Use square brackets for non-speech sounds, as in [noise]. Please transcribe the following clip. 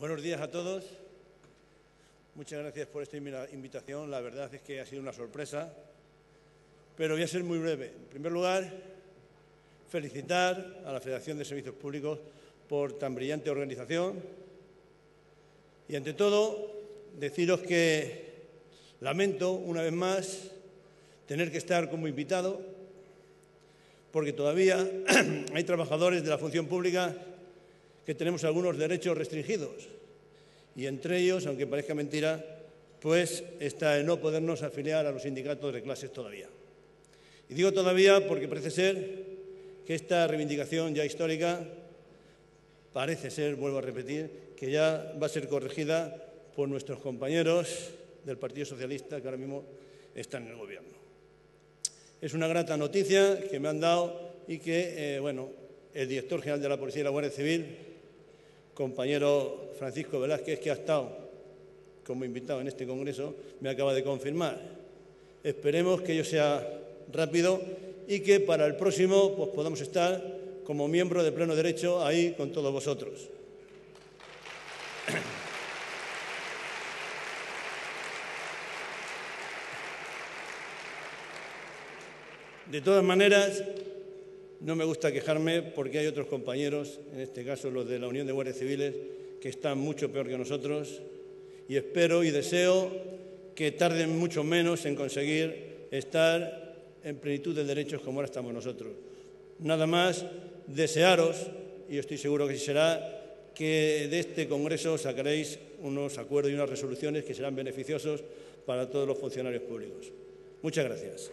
Buenos días a todos. Muchas gracias por esta invitación. La verdad es que ha sido una sorpresa, pero voy a ser muy breve. En primer lugar, felicitar a la Federación de Servicios Públicos por tan brillante organización y, ante todo, deciros que lamento, una vez más, tener que estar como invitado, porque todavía [clears throat] hay trabajadores de la función pública que tenemos algunos derechos restringidos y entre ellos, aunque parezca mentira, pues está el no podernos afiliar a los sindicatos de clases todavía. Y digo todavía porque parece ser que esta reivindicación ya histórica parece ser, vuelvo a repetir, que ya va a ser corregida por nuestros compañeros del Partido Socialista que ahora mismo están en el Gobierno. Es una grata noticia que me han dado y que, eh, bueno, el director general de la Policía y la Guardia Civil compañero Francisco Velázquez, que ha estado como invitado en este congreso, me acaba de confirmar. Esperemos que ello sea rápido y que para el próximo pues, podamos estar como miembro de pleno derecho ahí con todos vosotros. De todas maneras, no me gusta quejarme porque hay otros compañeros, en este caso los de la Unión de Guardias Civiles, que están mucho peor que nosotros y espero y deseo que tarden mucho menos en conseguir estar en plenitud de derechos como ahora estamos nosotros. Nada más desearos, y estoy seguro que sí será, que de este Congreso sacaréis unos acuerdos y unas resoluciones que serán beneficiosos para todos los funcionarios públicos. Muchas gracias.